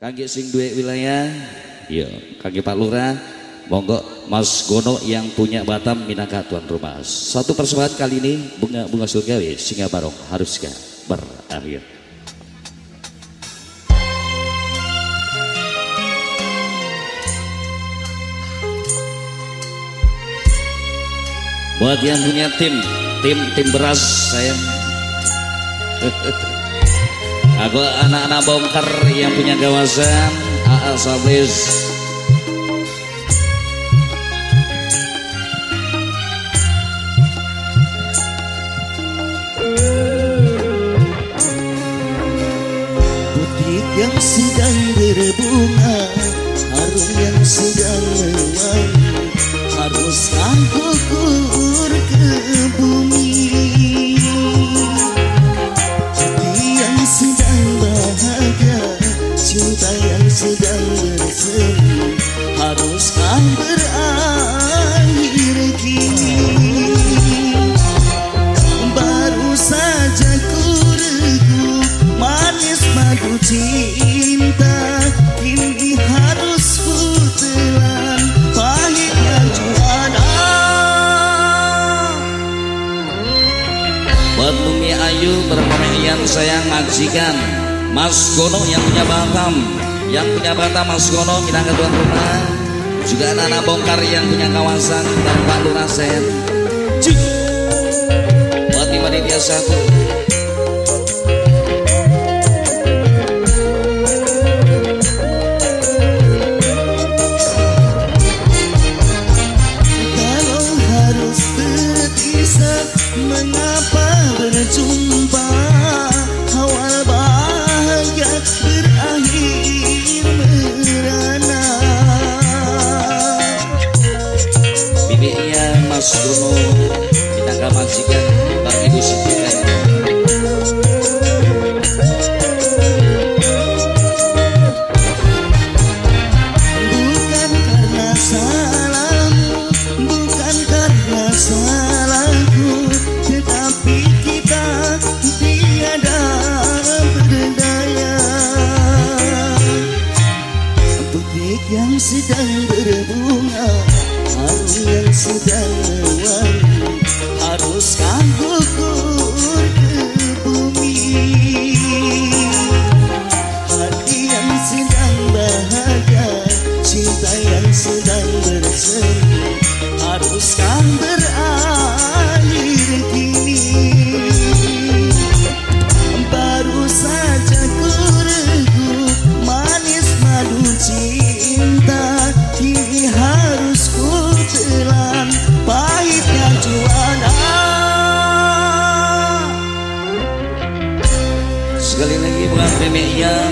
Kangge sing duwe wilayah, iya, kangge Pak Lurah, monggo Mas Gono yang punya Batam minangka tuan rumah. Satu persembahan kali ini bunga bunga surgawi singa barong haruskah berakhir. Buat yang punya tim, tim tim beras sayang. Aku anak-anak bongkar yang punya kawasan. AA Sablis. Butik yang sedang berbunga Harum yang sedang mewangi Haruskah gugur juara Buat Bumi Ayu sayang majikan Mas Gono yang punya Batam. Yang punya Batam Mas Gono ke tuan rumah. Juga anak-anak bongkar yang punya kawasan dan Pak Lurah Sen buat di dia satu Mas yang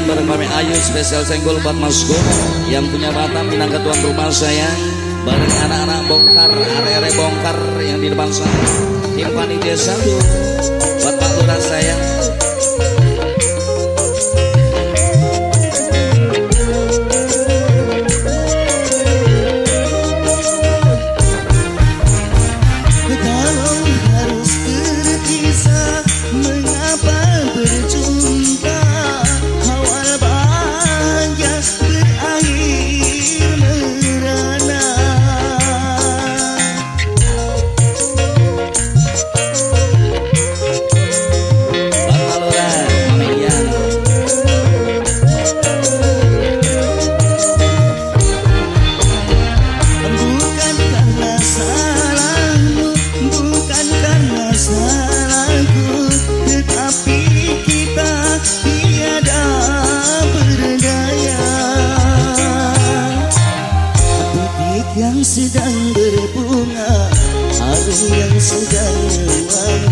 bareng Meme Ayu spesial senggol buat Mas Gono yang punya Batam Minang tuan rumah saya. Bareng anak-anak bongkar area-area bongkar yang di depan sana tim panitia satu buat Pak Lurah saya Harum yang